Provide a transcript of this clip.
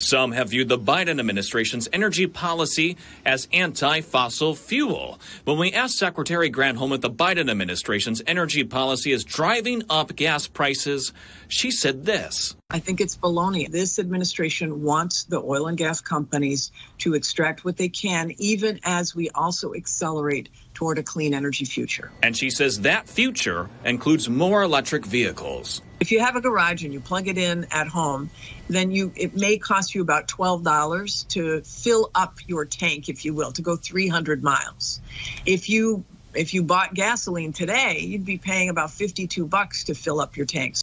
Some have viewed the Biden administration's energy policy as anti fossil fuel. When we asked Secretary Granholm if the Biden administration's energy policy is driving up gas prices, she said this. I think it's baloney. This administration wants the oil and gas companies to extract what they can, even as we also accelerate toward a clean energy future. And she says that future includes more electric vehicles. If you have a garage and you plug it in at home, then you it may cost you about $12 to fill up your tank, if you will, to go 300 miles. If you if you bought gasoline today, you'd be paying about 52 bucks to fill up your tanks.